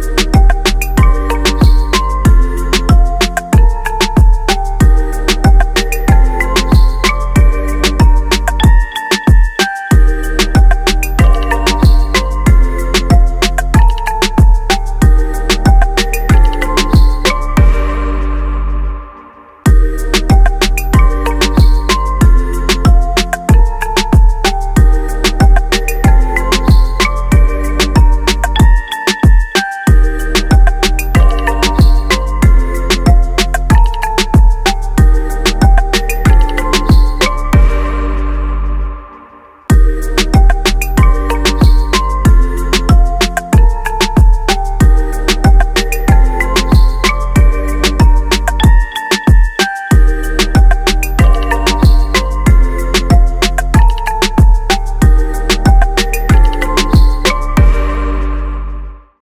Bye.